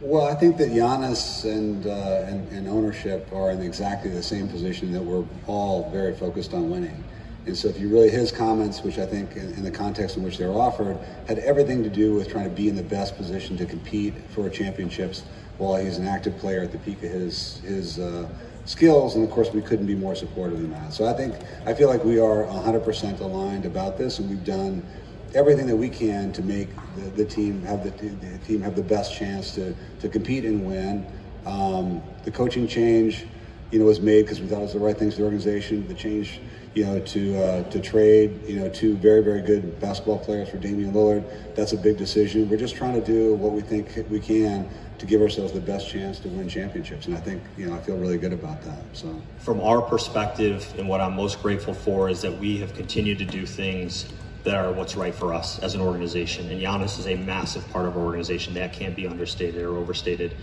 Well, I think that Giannis and, uh, and, and ownership are in exactly the same position that we're all very focused on winning. And so, if you really his comments, which I think in, in, the context in which they were offered, had everything to do with trying to be in the best position to compete for championships while he's an active player at the peak of his his uh, skills. And of course, we couldn't be more supportive than that. So I think I feel like we are 100% aligned about this, and we've done everything that we can to make the, the team have the, the, team have the best chance to to compete and win. Um, the coaching change, you know, was made because we thought it was the right thing for the organization. The change, you know, to uh, to trade, you know, two very very good basketball players for Damian Lillard. That's a big decision. We're just trying to do what we think we can to give ourselves the best chance to win championships. And I think, you know, I feel really good about that. So, from our perspective, and what I'm most grateful for is that we have continued to do things that are what's right for us as an organization. And Giannis is a massive part of our organization. That can't be understated or overstated.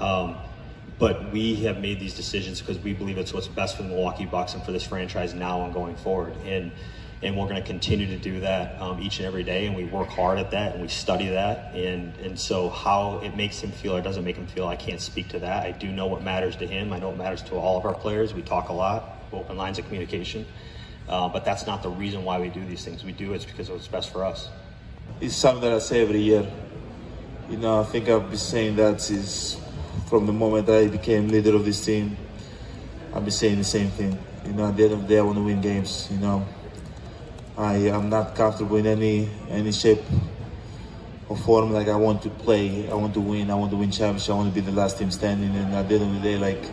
Um, but we have made these decisions because we believe it's what's best for the Milwaukee Bucks and for this franchise now and going forward. And and we're going to continue to do that um, each and every day. And we work hard at that and we study that. And and so how it makes him feel or doesn't make him feel, I can't speak to that. I do know what matters to him. I know what matters to all of our players. We talk a lot, open lines of communication. Uh, but that's not the reason why we do these things. We do it because it's best for us. It's something that I say every year. You know, I think I've been saying that since from the moment I became leader of this team. I've been saying the same thing. You know, at the end of the day, I want to win games. You know, I am not comfortable in any any shape or form. Like I want to play, I want to win, I want to win championship. I want to be the last team standing. And at the end of the day, like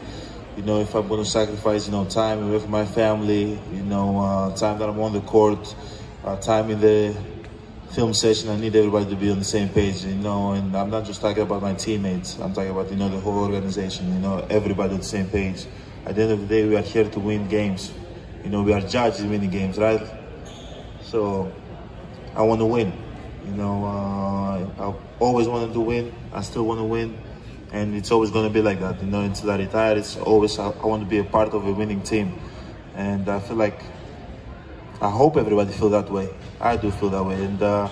you know, if I'm going to sacrifice, you know, time away from my family, you know, uh, time that I'm on the court, uh, time in the film session, I need everybody to be on the same page, you know, and I'm not just talking about my teammates, I'm talking about, you know, the whole organization, you know, everybody on the same page. At the end of the day, we are here to win games. You know, we are judges winning games, right? So, I want to win. You know, uh, I always wanted to win. I still want to win and it's always going to be like that. You know, until I retire, it's always I, I, want to be a part of a winning team, and I feel like I hope everybody feel that way. I do feel that way, and uh,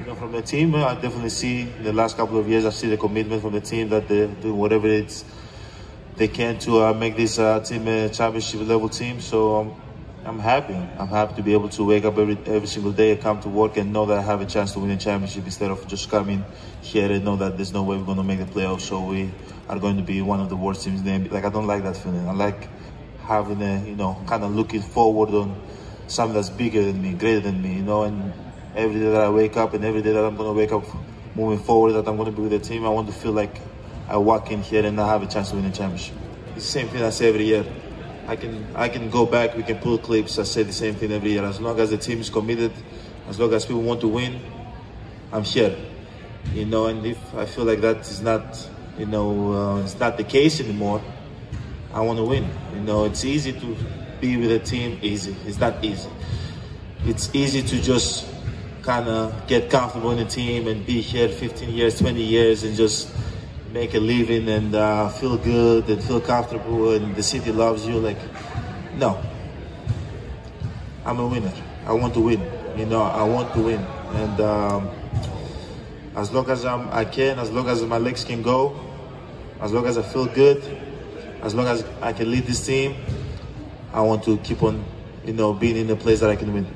you know, from the team, I definitely see in the last couple of years, I see the commitment from the team that they do whatever it's they can to uh, make this uh, team a championship level team. So. Um, I'm happy. I'm happy to be able to wake up every every single day, and come to work, and know that I have a chance to win a championship instead of just coming here and know that there's no way we're going to make the playoffs. So we are going to be one of the worst teams in the NBA. Like I don't like that feeling. I like having a you know kind of looking forward on something that's bigger than me, greater than me. You know, and every day that I wake up and every day that I'm going to wake up moving forward, that I'm going to be with the team, I want to feel like I walk in here and I have a chance to win a championship. It's the same thing say every year. I can I can go back. We can pull clips. I say the same thing every year. As long as the team is committed, as long as people want to win, I'm here. You know, and if I feel like that is not, you know, uh, it's not the case anymore, I want to win. You know, it's easy to be with a team. Easy. It's not easy. It's easy to just kind of get comfortable in the team and be here 15 years, 20 years, and just make a living and uh, feel good and feel comfortable and the city loves you. Like, no. I'm a winner. I want to win. You know, I want to win. And um, as long as I'm, I can, as long as my legs can go, as long as I feel good, as long as I can lead this team, I want to keep on, you know, being in a place that I can win.